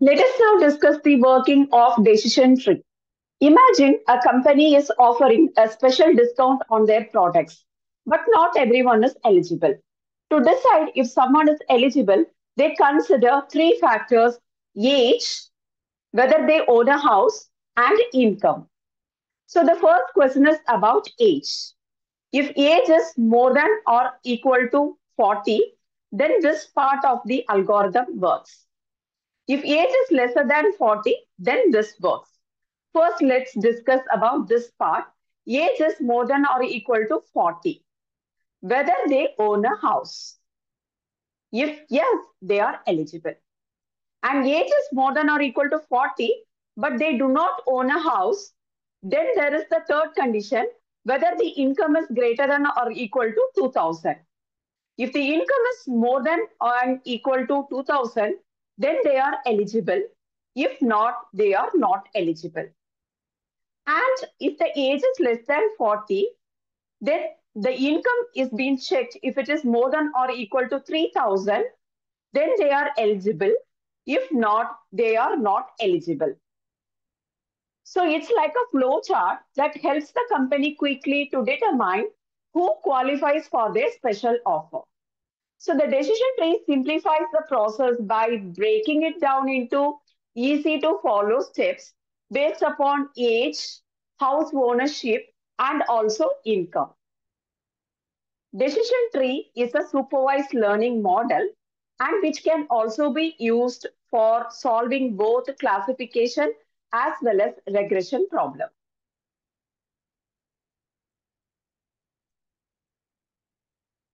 Let us now discuss the working of decision tree. Imagine a company is offering a special discount on their products, but not everyone is eligible. To decide if someone is eligible, they consider three factors age, whether they own a house, and income. So the first question is about age. If age is more than or equal to 40, then this part of the algorithm works. If age is lesser than 40, then this works. First, let's discuss about this part. Age is more than or equal to 40. Whether they own a house. If yes, they are eligible. And age is more than or equal to 40, but they do not own a house, then there is the third condition, whether the income is greater than or equal to 2000. If the income is more than or equal to 2000, then they are eligible. If not, they are not eligible. And if the age is less than 40, then the income is being checked. If it is more than or equal to 3000, then they are eligible. If not, they are not eligible. So it's like a flow chart that helps the company quickly to determine who qualifies for their special offer. So the decision tree simplifies the process by breaking it down into easy to follow steps based upon age, house ownership, and also income. Decision tree is a supervised learning model and which can also be used for solving both classification as well as regression problem.